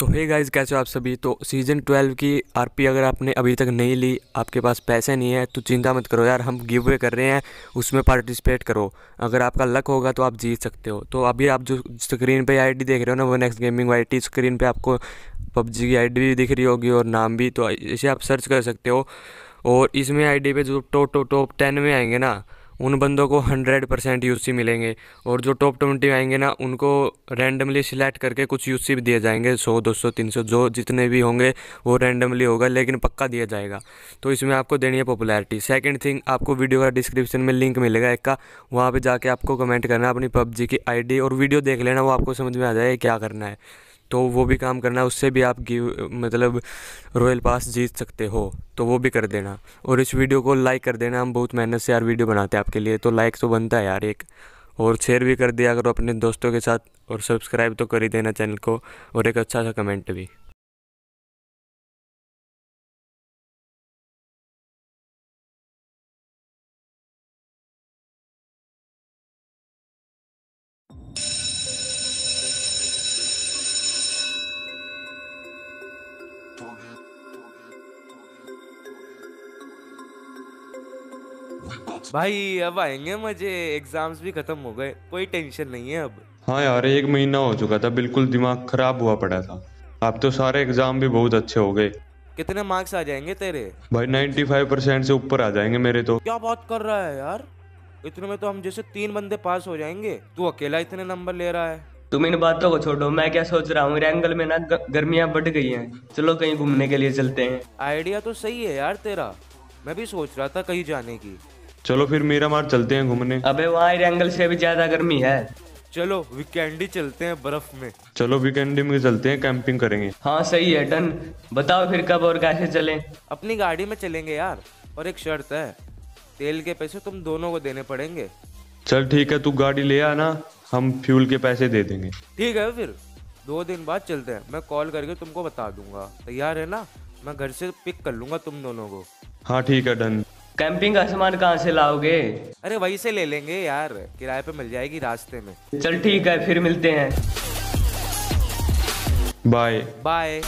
सो hey guys कैसे हो आप सभी? तो सीज़न 12 की आरपी अगर आपने अभी तक नहीं ली, आपके पास पैसे नहीं है तो चिंता मत करो यार, हम गिव अवे कर रहे हैं, उसमें पार्टिसिपेट करो। अगर आपका लक होगा तो आप जीत सकते हो। तो अभी आप जो स्क्रीन पे आईडी देख रहे हो ना, वो नेक्स्ट गेमिंग वाई स्क्रीन पे आपको पबजी की आईडी भी दिख रही होगी और नाम भी तो इसे आप सर्च कर सकते हो। और इसमें आई पे जो टॉप टॉप टॉप टेन में आएँगे ना उन बंदों को हंड्रेड परसेंट यूसी मिलेंगे। और जो टॉप ट्वेंटी आएँगे ना, उनको रैंडमली सिलेक्ट करके कुछ भी दिए जाएँगे। सौ, दो सौ, तीन सौ, जो जितने भी होंगे, वो रैंडमली होगा, लेकिन पक्का दिया जाएगा। तो इसमें आपको देनी है पॉपुलैरिटी सेकंड थिंग आपको वीडियो का डिस्क्रिप्शन में लिंक मिलेगा एक का। वहाँ पर जाके आपको कमेंट करना, अपनी पबजी की आईडी और वीडियो देख लेना, वो आपको समझ में आ जाए क्या करना है। तो वो भी काम करना, उससे भी आप गिव मतलब रॉयल पास जीत सकते हो तो वो भी कर देना। और इस वीडियो को लाइक कर देना, हम बहुत मेहनत से यार वीडियो बनाते हैं आपके लिए तो लाइक तो बनता है यार एक। और शेयर भी कर दिया करो अपने दोस्तों के साथ, और सब्सक्राइब तो कर ही देना चैनल को, और एक अच्छा सा कमेंट भी। भाई अब आएँगे मज़े एग्ज़ाम्स भी खत्म हो गए। कोई टेंशन नहीं है अब। हाँ यार एक महीना हो चुका था। बिल्कुल दिमाग खराब हुआ पड़ा था। अब तो सारे एग्ज़ाम भी बहुत अच्छे हो गए। कितने मार्क्स आ जाएँगे तेरे? भाई 95 परसेंट से ऊपर आ जाएँगे मेरे तो। क्या बात कर रहा है यार? इतने में तो हम जैसे तीन बंदे पास हो जाएँगे। तू अकेला इतने नंबर ले रहा है। तुम इन बातों को छोड़ो। मैं क्या सोच रहा हूँ? रैंगल में ना गर्मियाँ बढ़ गई हैं। चलो कहीं घूमने के लिए चलते हैं। आइडिया तो सही है यार तेरा। मैं भी सोच रहा था कहीं जाने की। चलो फिर मीरा मार चलते हैं घूमने। अबे वहाँ एंगल से भी ज़्यादा गर्मी है। चलो वीकेंड ही चलते हैं बर्फ़ में। चलो वीकेंड में चलते हैं कैंपिंग करेंगे। हाँ सही है डन। बताओ फिर कब और कैसे चले? अपनी गाड़ी में चलेंगे यार और एक शर्त है तेल के पैसे तुम दोनों को देने पड़ेंगे। चल ठीक है तू गाड़ी ले आना हम फ्यूल के पैसे दे देंगे। ठीक है फिर दो दिन बाद चलते हैं मैं कॉल करके तुमको बता दूँगा। तैयार है ना? मैं घर से पिक कर लूँगा तुम दोनों को। हाँ ठीक है डन। कैंपिंग का सामान कहाँ से लाओगे? अरे वहीं से ले लेंगे यार किराए पे मिल जाएगी रास्ते में। चल ठीक है फिर मिलते हैं। बाय। बाय।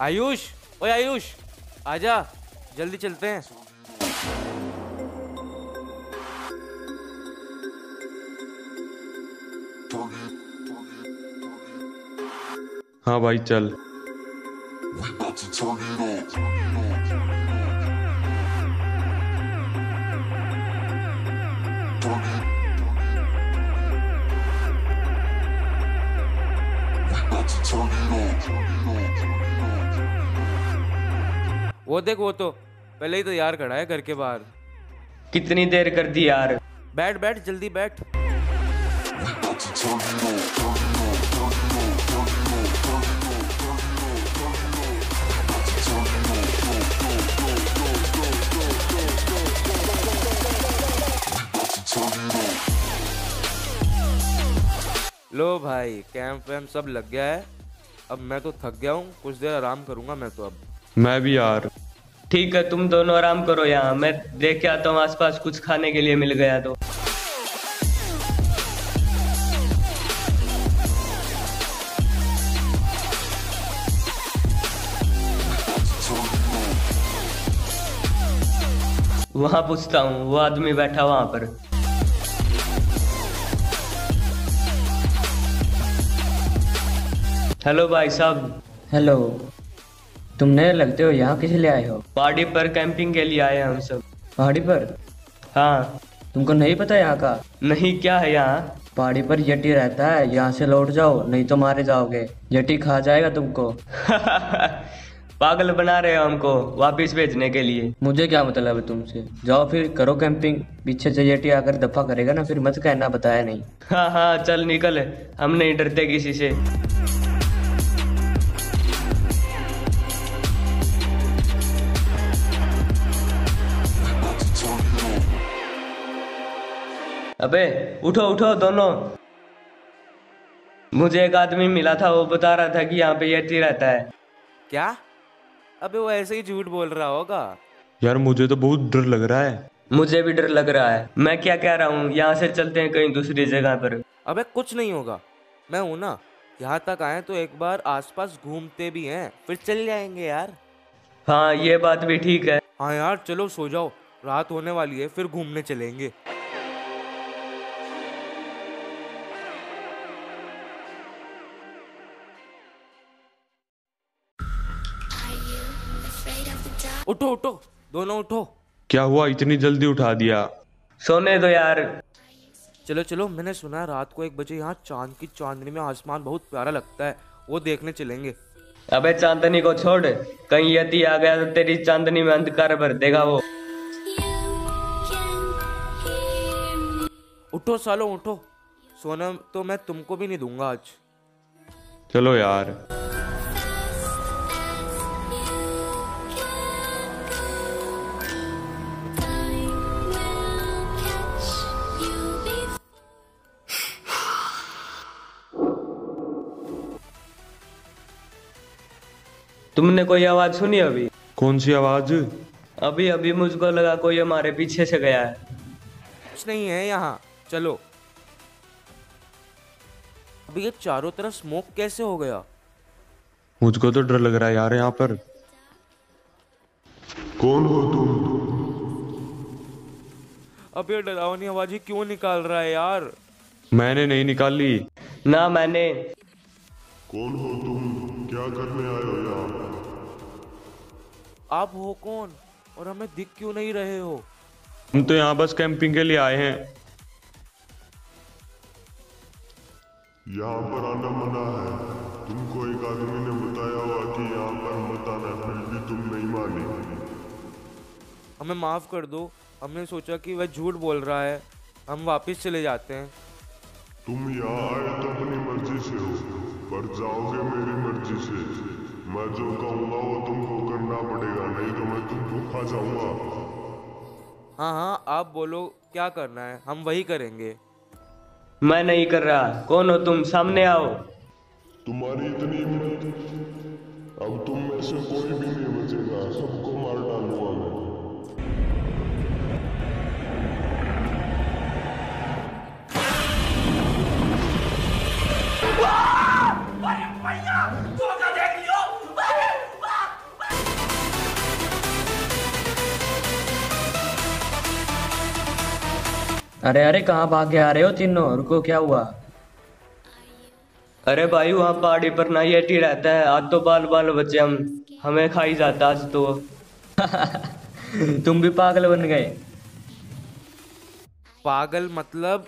आयुष ओए आयुष आजा जल्दी चलते हैं। हाँ भाई चल। वो देख वो तो पहले ही तो यार खड़ा है घर के बाहर। कितनी देर कर दी यार? बैठ बैठ जल्दी बैठ। लो भाई कैंप वैम्प सब लग गया है। अब मैं तो थक गया हूँ कुछ देर आराम करूँगा मैं तो अब। मैं भी यार। ठीक है तुम दोनों आराम करो यहाँ। मैं देख के आता हूँ आसपास कुछ खाने के लिए मिल गया तो। वहाँ पूछता हूँ वो आदमी बैठा वहाँ पर। हेलो भाई साहब। हेलो तुम नए लगते हो यहाँ किस लिए आए हो? पहाड़ी पर कैंपिंग के लिए आए हैं हम सब। पहाड़ी पर? हाँ। तुमको नहीं पता यहाँ का? नहीं क्या है यहाँ? पहाड़ी पर यटी रहता है यहाँ से लौट जाओ नहीं तो मारे जाओगे। यटी खा जाएगा तुमको। पागल बना रहे हो हमको वापिस भेजने के लिए। मुझे क्या मतलब है तुमसे? जाओ फिर करो कैंपिंग पीछे से यटी आकर दफ़ा करेगा ना फिर मत कहना बताया नहीं। हाँ हाँ चल निकल। हम नहीं डरते किसी से। अबे उठो उठो दोनों। मुझे एक आदमी मिला था वो बता रहा था कि यहाँ पे यटी रहता है। क्या? अबे वो ऐसे ही झूठ बोल रहा होगा। यार मुझे तो बहुत डर लग रहा है। मुझे भी डर लग रहा है। मैं क्या कह रहा हूँ? यहाँ से चलते हैं कहीं दूसरी जगह पर। अबे कुछ नहीं होगा। मैं हूँ ना। यहाँ तक आए तो एक बार आसपास घूमते भी हैं। फिर चल जाएँगे यार। हाँ ये बात भी ठीक है। हाँ यार चलो सो जाओ। रात होने वाली है फिर घूमने चलेंगे। उठो उठो। दोनों उठो। क्या हुआ? इतनी जल्दी उठा दिया। सोने दो यार। चलो चलो मैंने सुना है रात को एक बजे यहाँ चाँद की चांदनी में आसमान बहुत प्यारा लगता है। वो देखने चलेंगे। अबे चांदनी को छोड़ कहीं यदि आ गया तो तेरी चांदनी में अंधकार भर देगा वो। उठो सालो उठो। सोना तो मैं तुमको भी नहीं दूँगा आज। चलो यार। तुमने कोई आवाज़ सुनी अभी? कौन सी आवाज़? अभी अभी मुझको लगा कोई हमारे पीछे से गया है। कुछ नहीं है यहाँ। चलो। अभी ये चारों तरफ़ स्मोक कैसे हो गया? मुझको तो डर लग रहा है यार यहाँ पर। कौन हो तुम? अब ये डरावनी आवाज़ ही क्यों निकाल रहा है यार? मैंने नहीं निकाली। ना मैंने। कौन हो तुम? क्या करने आए हो? आप हो कौन? और हमें दिख क्यों नहीं रहे हो? हम तो यहाँ बस कैंपिंग के लिए आए हैं। यहाँ पर आना मना है। तुमको एक आदमी ने बताया हुआ कि यहाँ पर मत आना फिर भी तुम नहीं माने। हमें माफ़ कर दो। हमने सोचा कि वह झूठ बोल रहा है। हम वापस चले जाते हैं। तुम यहाँ आए तो अपनी मर्ज़ी से हो पर जाओगे मेरी मर्ज़ी से। मैं जो तुमको करना पड़ेगा नहीं तो मैं तुमको खा जाऊँगा। हाँ हाँ आप बोलो क्या करना है? हम वही करेंगे। मैं नहीं कर रहा। कौन हो तुम? सामने आओ। तुम्हारी इतनी हिम्मत अब तुम में से कोई भी नहीं अरे अरे कहाँ भाग के आ रहे हो तीनों? रुको क्या हुआ? अरे भाई वहाँ पहाड़ी पर ना येटी रहता है। आज तो बाल बाल बच्चे हम हमें खाई जाता आज तो। तुम भी पागल बन गए। पागल मतलब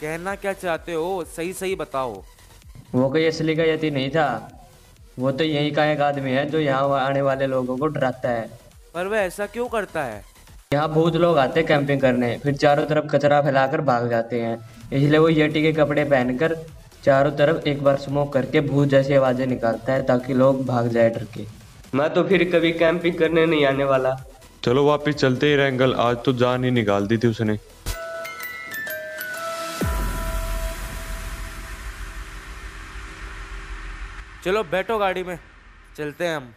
कहना क्या चाहते हो सही सही बताओ। वो कोई असली का यति नहीं था। वो तो यही का एक आदमी है जो यहाँ आने वाले लोगों को डराता है। पर वह ऐसा क्यों करता है? यहाँ बहुत लोग आते हैं कैंपिंग करने फिर चारों तरफ़ कचरा फैलाकर भाग जाते हैं। इसलिए वो येटी के कपड़े पहनकर चारों तरफ़ एक बार स्मोक करके भूत जैसी आवाज़ें निकालता है ताकि लोग भाग जाए डर के। मैं तो फिर कभी कैंपिंग करने नहीं आने वाला। चलो वापिस चलते ही रेंगल आज तो जान ही निकाल दी थी उसने। चलो बैठो गाड़ी में चलते हैं हम।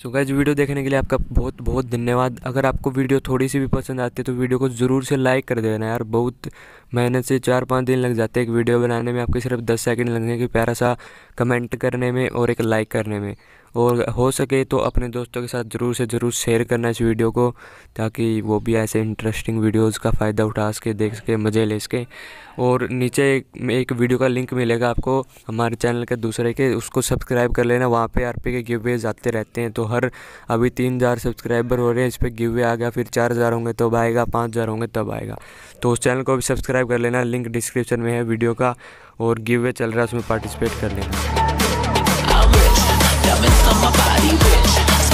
सो गैज वीडियो देखने के लिए आपका बहुत बहुत धन्यवाद। अगर आपको वीडियो थोड़ी सी भी पसंद आती है तो वीडियो को ज़रूर से लाइक कर देना यार। बहुत मेहनत से चार पाँच दिन लग जाते हैं एक वीडियो बनाने में। आपके सिर्फ़ दस सेकंड लगने के प्यारा सा कमेंट करने में और एक लाइक करने में। और हो सके तो अपने दोस्तों के साथ ज़रूर से ज़रूर शेयर करना इस वीडियो को ताकि वो भी ऐसे इंटरेस्टिंग वीडियोस का फ़ायदा उठा सके देख सके मज़े ले सके। और नीचे एक, वीडियो का लिंक मिलेगा आपको हमारे चैनल के दूसरे के उसको सब्सक्राइब कर लेना। वहाँ पे आरपी के गिवेज आते रहते हैं तो हर अभी तीन हज़ार सब्सक्राइबर हो रहे हैं इस पर गिवे आ गया फिर चार हज़ार होंगे तब आएगा पाँच हज़ार होंगे तब आएगा। तो उस चैनल को भी सब्सक्राइब कर लेना लिंक डिस्क्रिप्शन में है वीडियो का और गिवे चल रहा है उसमें पार्टिसिपेट कर लेना।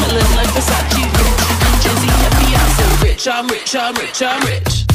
Smelling like Versace Gucci, Jay-Z and Beyonce rich. I'm rich, I'm rich, I'm rich.